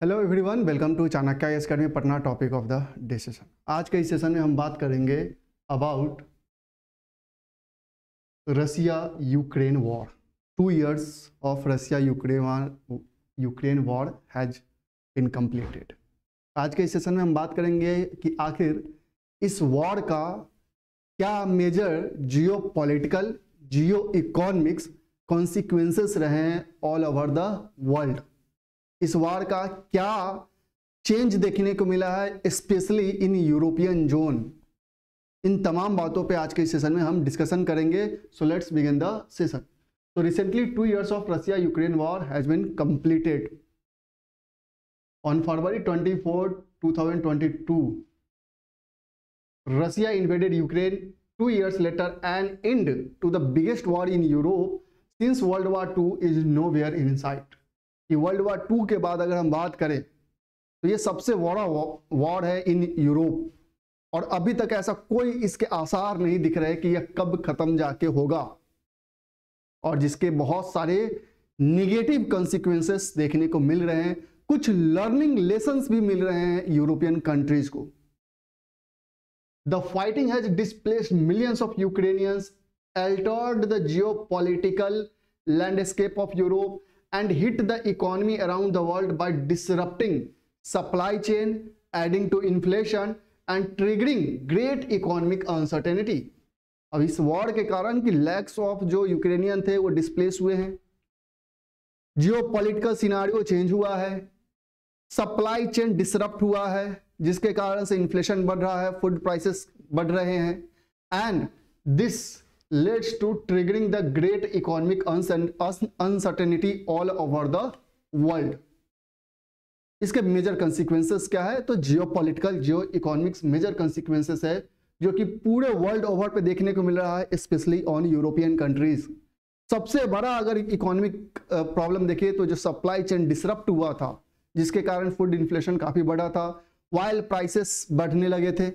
Hello everyone welcome to Chanakya academy Patna topic of the day session आज के इस session में हम बात करेंगे about Russia Ukraine war two years of Russia Ukraine Ukraine war has been completed आज के इस सेशन में हम बात करेंगे कि आखिर इस वॉर का क्या major geo political geo economics consequences रहे हैं ऑल ओवर द वर्ल्ड इस वार का क्या चेंज देखने को मिला है स्पेशली इन यूरोपियन जोन इन तमाम बातों पे आज के सेशन में हम डिस्कशन करेंगे। So let's begin the session तो recently two years of Russia Ukraine war has been completed on February 24 2022 Russia invaded Ukraine two years later and and to the biggest war in Europe since World War Two is nowhere in sight कि world war to के बाद अगर हम बात करें तो ये सबसे बड़ा वॉर है इन यूरोप। और अभी तक ऐसा कोई इसके आसार नहीं दिख रहे कि यह कब खत्म जाके होगा। और जिसके बहुत सारे निगेटिव कॉन्सिक्वेंसेस देखने को मिल रहे हैं, कुछ लर्निंग लेसन भी मिल रहे हैं यूरोपियन कंट्रीज़ को। The fighting has displaced millions of Ukrainians altered the geo political landscape of Europe and hit the economy around the world by disrupting supply chain, adding to inflation and triggering great economic uncertainty. अब इस war के कारण कि lakhs of जो Ukrainian थे वो displace हुए हैं जियो पॉलिटिकल सिनारियो चेंज हुआ है सप्लाई चेन डिसरप्ट हुआ है जिसके कारण से इन्फ्लेशन बढ़ रहा है फ़ूड प्राइसेस बढ़ रहे हैं and this leads to triggering the great economic uncertainty all over the world. इसके मेजर कंसिक्वेंसेस क्या है तो geo political geo economics major consequences है, जो कि पूरे वर्ल्ड ओवर पे देखने को मिल रहा है स्पेशली ऑन यूरोपियन कंट्रीज़ सबसे बड़ा अगर इकोनॉमिक प्रॉब्लम देखिए तो जो सप्लाई चेन डिसरप्ट हुआ था, जिसके कारण फ़ूड इन्फ्लेशन काफ़ी बढ़ा था वाइल प्राइसेस बढ़ने लगे थे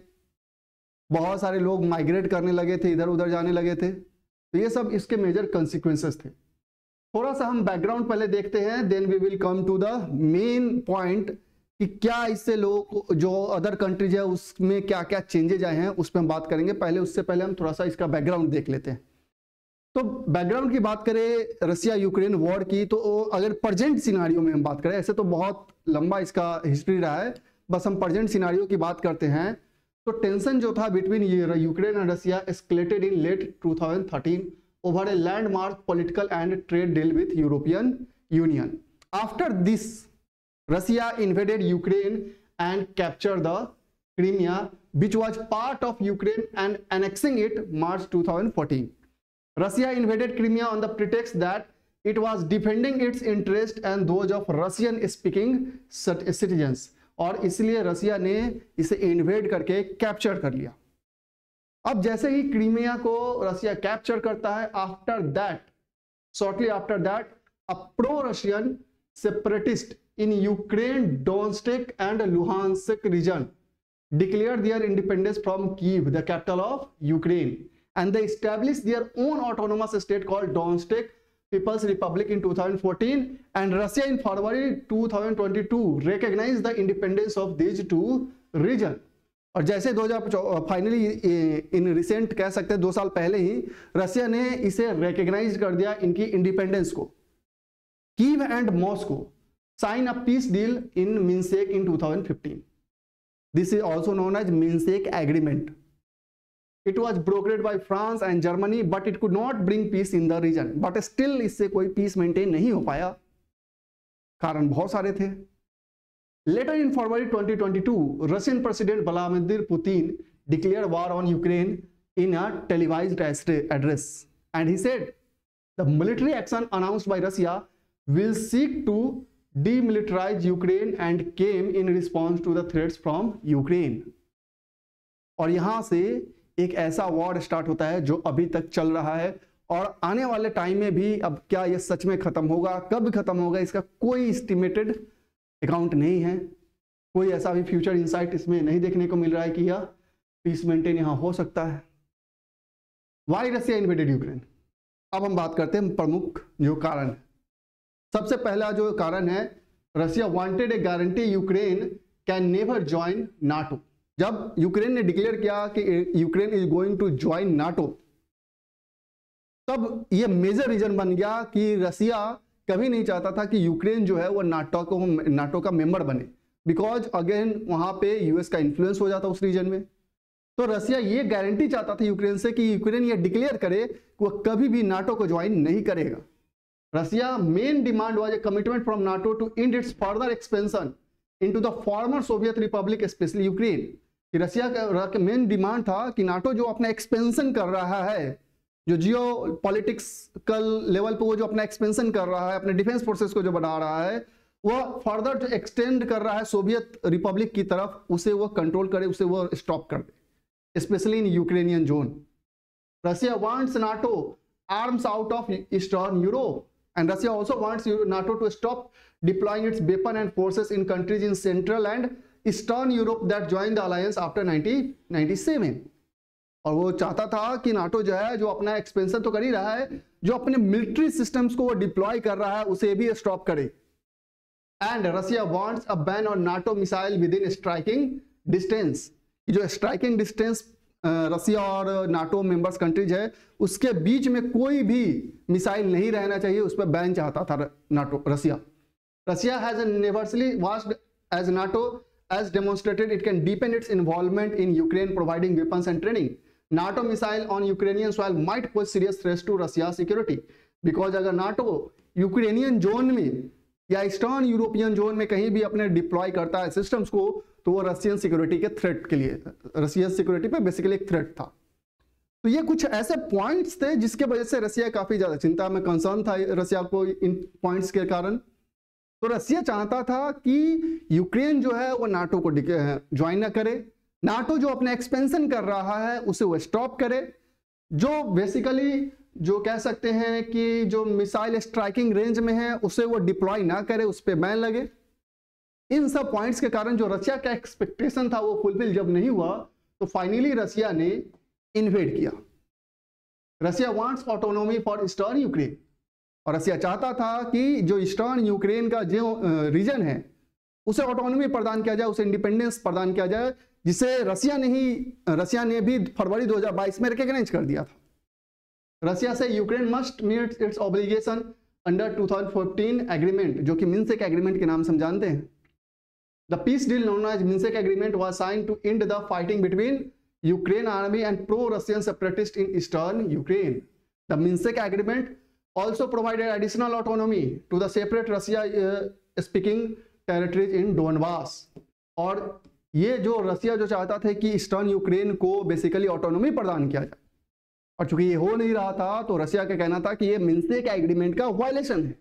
बहुत सारे लोग माइग्रेट करने लगे थे इधर उधर जाने लगे थे। तो ये सब इसके मेजर कंसिक्वेंसेस थे। थोड़ा सा हम बैकग्राउंड पहले देखते हैं then we will come to the main point कि क्या इससे लोग, जो अदर कंट्रीज़ है, उसमें क्या क्या चेंजेज आए हैं, उस पर हम बात करेंगे। पहले, उससे पहले हम थोड़ा सा इसका बैकग्राउंड देख लेते हैं। तो बैकग्राउंड की बात करें रसिया यूक्रेन वॉर की तो अगर प्रजेंट सिनारियो में हम बात करें, ऐसे तो बहुत लंबा इसका हिस्ट्री रहा है, बस हम प्रजेंट सिनारियो की बात करते हैं। तो टेंशन जो था between Ukraine and Russia escalated in late 2013 thousand thirteen over a landmark political and trade deal with European Union after this Russia invaded Ukraine and capture the Crimea which was part of Ukraine and annexing it March two thousand fourteen Russia invaded Crimea on the pretext that it was defending its interest and those of Russian speaking citizens और इसलिए Russia ने इसे invade करके capture कर लिया। अब जैसे ही क्रीमिया को रसिया कैप्चर करता है after that shortly after that a pro Russian separatist in Ukraine Donetsk and Luhansk region declare their independence from Kyiv the capital of Ukraine and the establish their own autonomous state called Donetsk People's Republic in 2014 and Russia in February 2022 recognized the independence of these two region. और जैसे 2000 finally in recent कह सकते हैं, दो साल पहले ही रसिया ने इसे रिकग्नाइज कर दिया इनकी इंडिपेंडेंस को। Kyiv and Moscow sign a peace deal in Minsk in 2015 this is also known as Minsk agreement it was brokered by France and Germany but it could not bring peace in the region but still इससे कोई peace maintain नहीं हो पाया। कारण बहुत सारे थे। Later in February 2022, twenty two Russian president Vladimir Putin declare war on Ukraine in a televised address and he said the military action announce by Russia will seek to demilitarize Ukraine and came in response to the threats from Ukraine और यहाँ से एक ऐसा war start होता है जो अभी तक चल रहा है और आने वाले टाइम में भी अब क्या ये सच में खत्म होगा, कब खत्म होगा, इसका कोई इस्टीमेटेड अकाउंट नहीं है। कोई ऐसा भी फ्यूचर इंसाइट इसमें नहीं देखने को मिल रहा है कि यह पीस मेंटेन यहाँ हो सकता है। वाई रसिया इन्वेटेड यूक्रेन अब हम बात करते हैं प्रमुख जो कारण। सबसे पहला जो कारण है Russia wanted a guarantee Ukraine can never join NATO जब यूक्रेन ने डिक्लेयर किया कि Ukraine is going to join NATO तब यह मेजर रीजन बन गया कि रसिया कभी नहीं चाहता था कि यूक्रेन जो है वो नाटो को नाटो का मेंबर बने। बिकॉज़ अगेन वहाँ पे यूएस का इन्फ्लुएंस हो जाता उस रीजन में। तो रसिया ये गारंटी चाहता था यूक्रेन से कि यूक्रेन ये डिक्लेयर करे कि वह कभी भी नाटो को ज्वाइन नहीं करेगा। Russia main demand was a commitment from NATO to end its further expansion into the former Soviet republic specially Ukraine कि रसिया का मेन डिमांड था कि नाटो जो अपना एक्सपेंशन कर रहा है, जो जियो पॉलिटिक्सकल लेवल पे वो जो अपना एक्सपेंशन कर रहा है, अपने डिफेंस फोर्सेस को जो बना रहा है वह फर्दर जो एक्सटेंड कर रहा है सोवियत रिपब्लिक की तरफ़, उसे वह कंट्रोल करे, उसे वो स्टॉप कर दे specially in Ukrainian zone Russia wants NATO arms out of eastern Europe And Russia also wants NATO to stop deploying its weapon and forces in countries in Central and Eastern Europe that joined the alliance after 1997. और वो चाहता था कि NATO जो है, जो अपना expansion तो कर ही रहा है, जो अपने मिलिट्री सिस्टम्स को वो डिप्लॉय कर रहा है, उसे भी स्टॉप करे। And Russia wants a ban on NATO missile within striking distance जो स्ट्राइकिंग डिस्टेंस रसिया और नाटो मेंबर्स कंट्रीज़ है, उसके बीच में कोई भी मिसाइल नहीं रहना चाहिए, उस पर बैन चाहता था NATO Russia Russia has nervously vast as NATO as demonstrated it can deepen its involvement in Ukraine providing weapons and training. NATO missile on Ukrainian soil might pose serious threats to Russia's security because अगर NATO Ukrainian zone में या eastern European zone में कहीं भी अपने deploy करता है systems को तो वो रशियन सिक्योरिटी के थ्रेट के लिए रशियन सिक्योरिटी पे बेसिकली एक थ्रेट था तो ये कुछ ऐसे पॉइंट्स थे जिसके वजह से रसिया काफ़ी ज़्यादा चिंता में कंसर्न था रसिया को इन पॉइंट्स के कारण तो रसिया चाहता था कि यूक्रेन जो है वो नाटो को ज्वाइन ना करे। नाटो जो अपना एक्सपेंशन कर रहा है, उसे वो स्टॉप करे। जो बेसिकली जो कह सकते हैं कि जो मिसाइल स्ट्राइकिंग रेंज में है, उसे वो डिप्लॉय ना करे, उस पर बैन लगे। इन सब पॉइंट्स के कारण जो रशिया का एक्सपेक्टेशन था वो फुलफिल जब नहीं हुआ तो फाइनली रशिया ने इन्वेड किया। Russia wants autonomy for eastern Ukraine और रशिया चाहता था कि जो ईस्टर्न यूक्रेन का जो रीजन है, उसे ऑटोनोमी प्रदान किया जाए, उसे इंडिपेंडेंस प्रदान किया जाए, जिसे रशिया ने ही रशिया ने भी फरवरी 2022 में रिकग्नाइज कर दिया था रशिया से Ukraine must meet its obligation under 2014 agreement जो कि मिन्सिक एग्रीमेंट के नाम से हम जानते हैं The peace deal known as Minsk Agreement was signed to end the fighting between Ukraine army and pro-Russian separatists in eastern Ukraine. The Minsk Agreement also provided additional autonomy to the separate Russia-speaking uh, territories in Donbass. और ये जो Russia जो चाहता था कि eastern Ukraine को basically autonomy प्रदान किया जाए। और चूँकि ये हो नहीं रहा था तो रसिया का कहना था कि ये मिन्सेक एग्रीमेंट का वायलेशन है।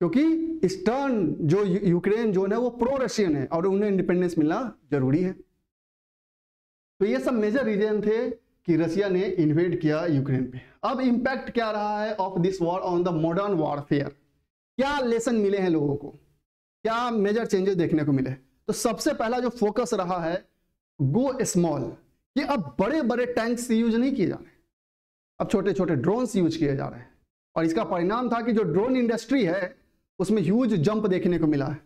क्योंकि ईस्टर्न जो यूक्रेन जोन है वो प्रो रशियन है और उन्हें इंडिपेंडेंस मिलना ज़रूरी है। तो ये सब मेजर रीजन थे कि रशिया ने इन्वेड किया यूक्रेन पे। अब इंपैक्ट क्या रहा है of this war on the modern warfare क्या लेसन मिले हैं लोगों को? क्या मेजर चेंजेस देखने को मिले? तो सबसे पहला जो फोकस रहा है गो स्मॉल कि अब बड़े बड़े टैंक्स यूज़ नहीं किए जा रहे अब छोटे छोटे ड्रोन्स यूज़ किए जा रहे हैं। और इसका परिणाम था कि जो ड्रोन इंडस्ट्री है, उसमें ह्यूज जंप देखने को मिला है।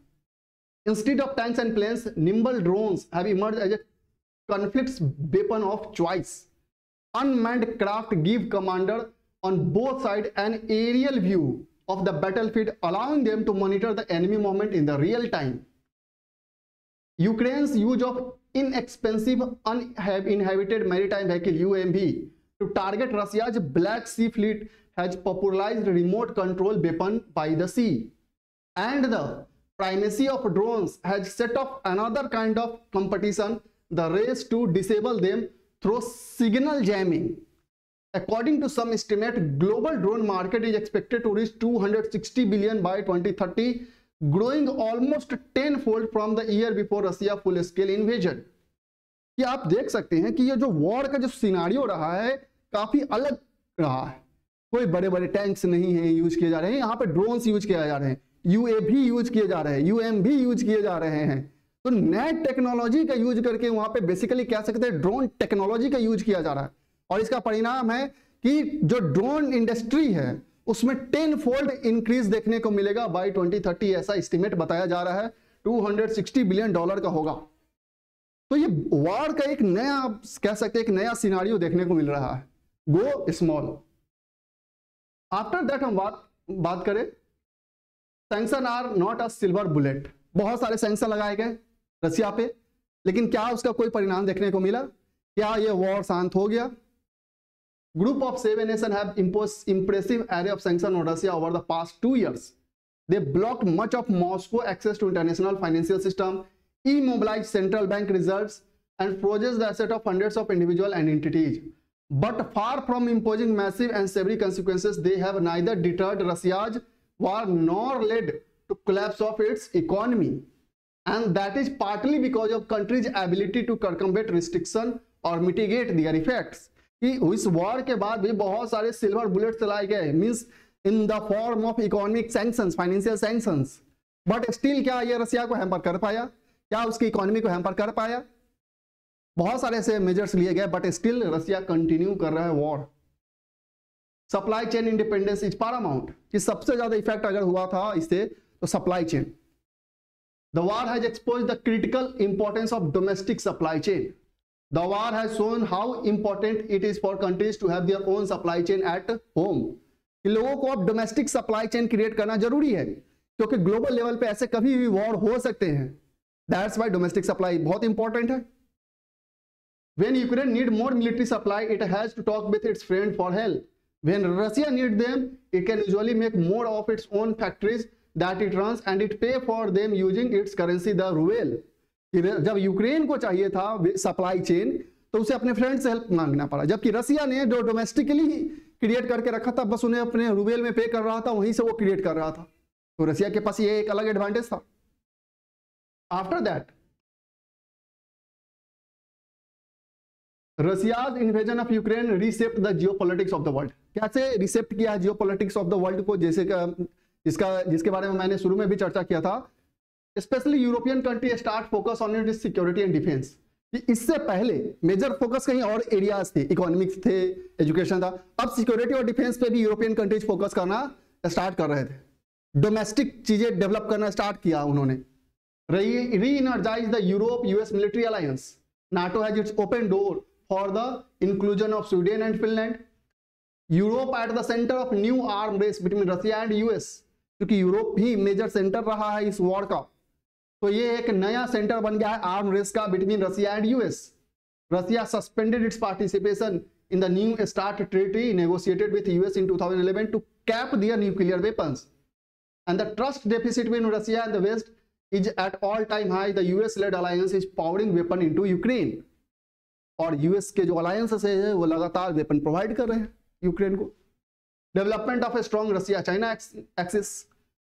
Instead of tanks and planes nimble drones have emerge as a conflicts weapon of choice unmanned craft give commander on both sides an aerial view of the battlefield allowing them to monitor the enemy movement in the real time. Ukraine's use of inexpensive uninhabited maritime vehicle umv to target russia's black sea fleet has popularized remote control weapon by the sea. And the primacy of drones has set off another kind of competition, the race to disable them through signal jamming. According to some estimate, global drone market is expected to reach 260 billion by 2030, growing almost tenfold from the year before Russia full scale invasion. कि आप देख सकते हैं कि ये जो war का जो सिनारियो रहा है काफ़ी अलग रहा है कोई बड़े बड़े टैंक्स नहीं है यूज़ किए जा रहे हैं यहाँ पे ड्रोन्स यूज़ किया जा रहे हैं यूए भी यूज़ किए जा रहे हैं यूएम भी यूज़ किए जा रहे हैं तो नए टेक्नोलॉजी का यूज़ करके वहाँ पे बेसिकली कह सकते हैं ड्रोन टेक्नोलॉजी का यूज़ किया जा रहा है। और इसका परिणाम है कि जो ड्रोन इंडस्ट्री है, उसमें टेन फोल्ड इंक्रीज देखने को मिलेगा। बाई 2030 ऐसा एस्टिमेट बताया जा रहा है 260 बिलियन डॉलर का होगा। तो ये वार का एक नया, कह सकते हैं, एक नया सिनारियो देखने को मिल रहा है। गो स्मॉल आफ्टर दैट हम बात बात करें। Sanction are not a silver bullet बहुत सारे सैंक्शन लगाए गए। रसिया पे। लेकिन क्या उसका कोई परिणाम देखने को मिला? क्या ये वॉर शांत हो गया? Group of seven nation have impressive area of sanction on past two years they block much of Moscow access to international financial system immobilise central bank reserve and progress the of hundred of individual and entities but far from imposing massive and severe consequences they have neither deterred Russia's war nor led to collapse of its economy And that is partly because of country's ability to circumvent restriction or mitigate their effects. कि इस war के बाद भी बहुत सारे silver bullet चलाए गए means in the form of economic sanctions financial sanctions but still क्या ये रसिया को हैम्पर कर पाया? क्या उसकी इकोनॉमी को हैम्पर कर पाया? बहुत सारे ऐसे मेजर्स लिए गए बट स्टिल रसिया कंटिन्यू कर रहा है war supply chain independence is paramount कि सबसे ज़्यादा इफ़ेक्ट अगर हुआ था इससे तो supply chain the war has expose the critical importance of domestic supply chain The war has shown how important it is for countries to have their own supply chain at home. लोगों को अब domestic supply chain create करना ज़रूरी है क्योंकि global level पे ऐसे कभी भी वॉर हो सकते हैं दैट्स वाई डोमेस्टिक सप्लाई बहुत इंपॉर्टेंट है when ukraine need more military supply it has to talk with its friend for help when russia need them it can usually make more of its own factories that it runs and it pay for them using its currency, the ruble. जब Ukraine को चाहिए था supply chain तो उसे अपने friend से help मांगना पड़ा। जबकि रसिया ने जो डोमेस्टिकली क्रिएट करके रखा था, बस उन्हें अपने रूबेल में पे कर रहा था, वहीं से वो क्रिएट कर रहा था। तो रसिया के पास ये एक अलग एडवांटेज था। After that Russia's invasion of Ukraine reshaped the geo of the world कैसे रिसेप्ट किया जियो ऑफ़ द वर्ल्ड को? जैसे जिसका, जिसके बारे में मैंने शुरू में भी चर्चा किया था specially European country start focus on it security and defence इससे पहले मेजर फोकस कहीं और एरियाज़ थे इकोनॉमिक्स थे एजुकेशन था। अब सिक्योरिटी और डिफेंस पे भी यूरोपियन कंट्रीज़ फोकस करना स्टार्ट कर रहे थे। डोमेस्टिक चीज़ें डेवलप करना स्टार्ट किया उन्होंने। Reenergise the Europe US military alliance NATO has its open door for the inclusion of Sweden and Finland Europe at the centre of new arm race between Russia and US क्योंकि Europe भी major centre रहा है इस war का। तो ये एक नया सेंटर बन गया है आर्म रेस का between Russia and US Russia suspended its participation in the new start treaty negotiated with US in 2011 to cap their nuclear weapons and the trust deficit between Russia and the west is at all time high the US led alliance is powering weapon into Ukraine और US के जो alliance है, वो लगातार weapon provide कर रहे हैं Ukraine को। Development of a strong Russia China axis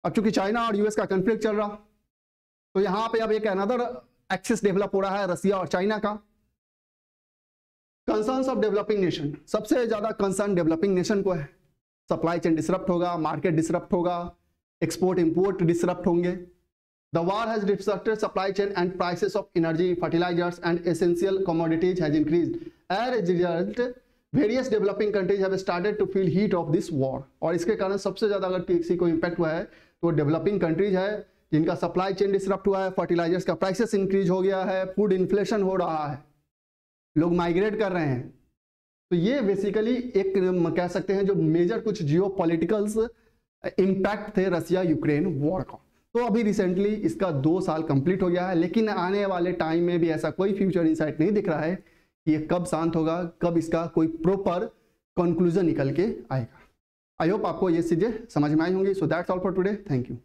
अब चूँकि चाइना और यूएस का कंफ्लिक्ट चल रहा तो यहाँ पे अब एक अनदर एक्सिस डेवलप हो रहा है रसिया और चाइना का कंसर्न ऑफ़ डेवलपिंग नेशन सबसे ज़्यादा कंसर्न डेवलपिंग नेशन को है सप्लाई चेन डिसरप्ट होगा मार्केट डिसरप्ट होगा एक्सपोर्ट इंपोर्ट डिसरप्ट होंगे The war has disrupted supply chain and prices of energy, fertilizers and essential commodities has increased. As a result, various developing countries have started to feel heat of this war. और इसके कारण सबसे ज़्यादा अगर किसी को impact हुआ है तो डेवलपिंग कंट्रीज़ है, जिनका सप्लाई चेन डिसरप्ट हुआ है फर्टिलाइजर्स का प्राइसेस इंक्रीज हो गया है फ़ूड इन्फ्लेशन हो रहा है, लोग माइग्रेट कर रहे हैं। तो ये बेसिकली एक कह सकते हैं जो मेजर कुछ जियो पॉलिटिकल्स इम्पैक्ट थे रसिया यूक्रेन वॉर का। तो अभी रिसेंटली इसका दो साल कंप्लीट हो गया है, लेकिन आने वाले टाइम में भी ऐसा कोई फ्यूचर इंसाइट नहीं दिख रहा है कि ये कब शांत होगा, कब इसका कोई प्रॉपर कंक्लूजन निकल के आएगा। आई होप आपको ये चीज़ें समझ में आई होंगी। So that's all for today thank you